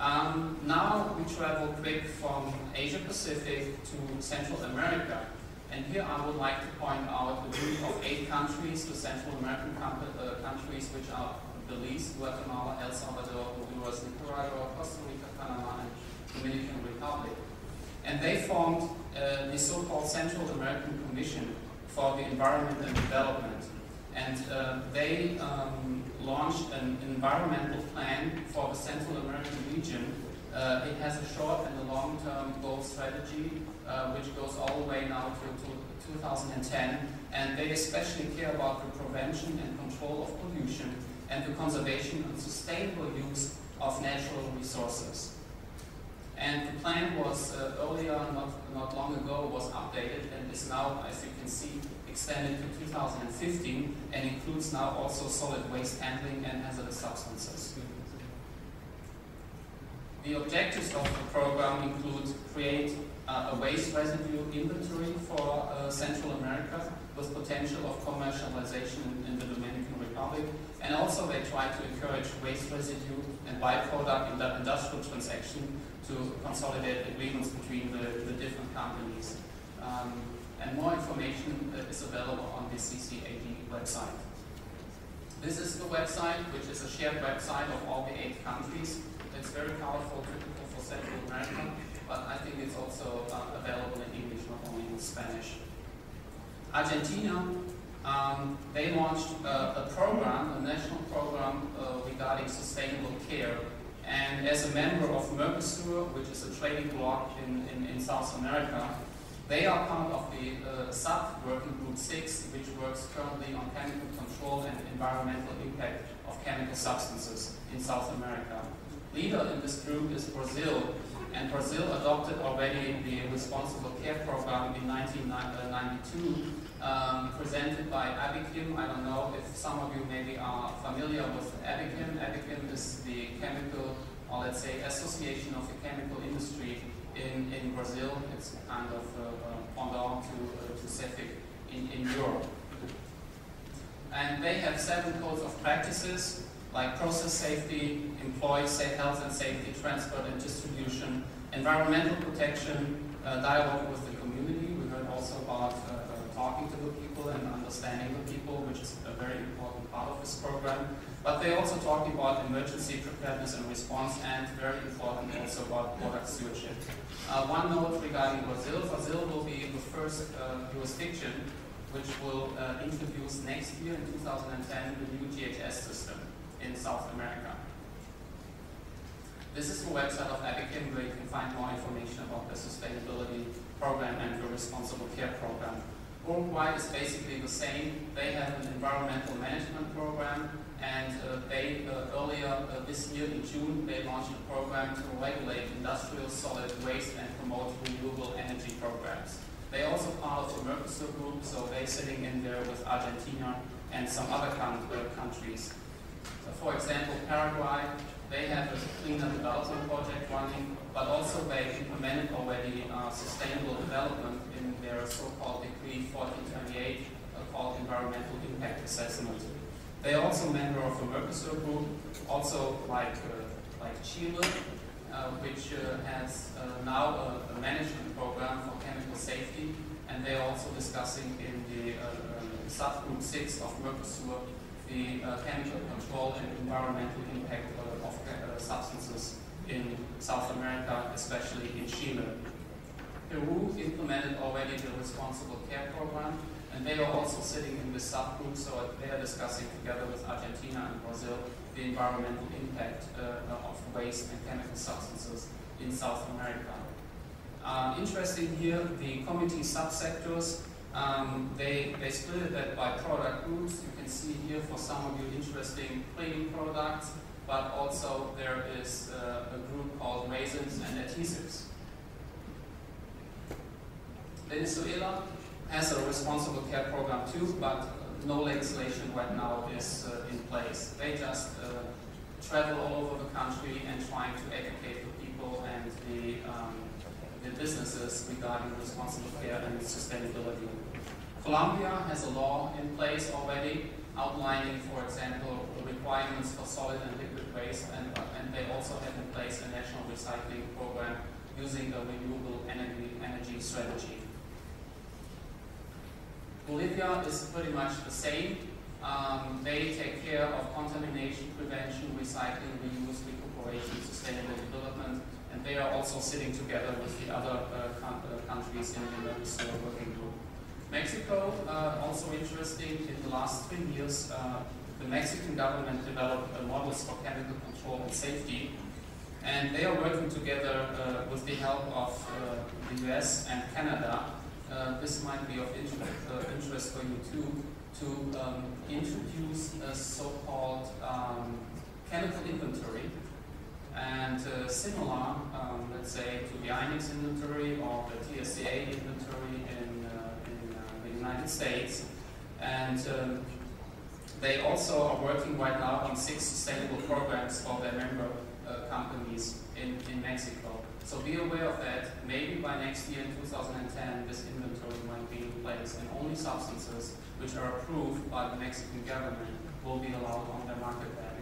Um, now we travel quick from Asia Pacific to Central America. And here I would like to point out a group of eight countries, the Central American uh, countries, which are Belize, Guatemala, El Salvador, Honduras, Nicaragua, Costa Rica, Panama, and Dominican Republic. And they formed uh, the so-called Central American Commission for the Environment and Development. And uh, they um, launched an environmental plan for the Central American region. Uh, it has a short and a long-term goal strategy, uh, which goes all the way now to, to 2010. And they especially care about the prevention and control of pollution and the conservation and sustainable use of natural resources. And the plan was uh, earlier, not, not long ago, was updated and is now, as you can see, extended to 2015 and includes now also solid waste handling and hazardous substances. The objectives of the program include create uh, a waste residue inventory for uh, Central America with potential of commercialization in, the Dominican Republic, and also they try to encourage waste residue and byproduct in that industrial transaction to consolidate agreements between the, the different companies. Um, and more information is available on the CCAD website. This is the website, which is a shared website of all the eight countries. It's very powerful, typical for Central America, but I think it's also uh, available in English, not only in Spanish. Argentina, um, they launched uh, a program, a national program uh, regarding sustainable care and as a member of Mercosur, which is a trading bloc in, in, in South America, they are part of the uh, sub-working group 6, which works currently on chemical control and environmental impact of chemical substances in South America. Leader in this group is Brazil, and Brazil adopted already the Responsible Care Program in 1992, um, presented by ABIQUIM. I don't know if some of you maybe are familiar with ABIQUIM. ABIQUIM is the chemical, or let's say, association of the chemical industry in, in Brazil. It's kind of uh, uh, to, uh, to CEFIC in, in Europe. And they seven codes of practices like process safety, employee health and safety, transport and distribution, environmental protection, uh, dialogue with the community. We heard also about uh, talking to the people and understanding the people, which is a very important part of this program. But they also talked about emergency preparedness and response, and very important also about product stewardship. Uh, one note regarding Brazil. Brazil will be the first uh, jurisdiction which will uh, introduce next year in 2010 the new GHS system in South America. This is the website of ABIQUIM where you can find more information about the sustainability program and the responsible care program. Uruguay is basically the same. They have an environmental management program and uh, they uh, earlier uh, this year in June they launched a program to regulate industrial solid waste and promote renewable energy programs. They also part the Mercosur group, so they're sitting in there with Argentina and some other uh, countries for example, Paraguay, they have a cleaner development project running, but also they implemented already uh, sustainable development in their so-called Decree 1428 uh, called Environmental Impact Assessment. They are also a member of the Mercosur group, also like, uh, like Chile, uh, which has now a, a, management program for chemical safety, and they are also discussing in the subgroup 6 of Mercosur the uh, chemical control and environmental impact of uh, substances in South America, especially in Chile. Peru implemented already the responsible care program, and they are also sitting in this subgroup, so they are discussing together with Argentina and Brazil the environmental impact uh, of waste and chemical substances in South America. Uh, interesting here, the committee subsectors um, they, they split that by product groups. You can see here for some of you interesting cleaning products, but also there is uh, a group called resins and adhesives. Venezuela has a responsible care program too, but no legislation right now is uh, in place. They just uh, travel all over the country and trying to educate the people and the um, the businesses regarding responsible care and sustainability. Colombia has a law in place already outlining, for example, the requirements for solid and liquid waste and, and they also have in place a national recycling program using a renewable energy, energy strategy. Bolivia is pretty much the same. Um, they take care of contamination prevention, recycling, reuse, recuperation, and they are also sitting together with the other uh, uh countries in the Mercosur working group. Mexico, uh, also interesting, in the last three years, the Mexican government developed models for chemical control and safety, and they are working together with the help of the US and Canada. This might be of interest, interest for you too, to um, introduce a so-called um, chemical inventory and uh, similar, um, let's say, to the EINECS inventory or the TSCA inventory in, uh, in uh, the United States. And um, they also are working right now on six sustainable programs for their member uh, companies in, in Mexico. So be aware of that. Maybe by next year in 2010, this inventory might be in place and only substances which are approved by the Mexican government will be allowed on their market value.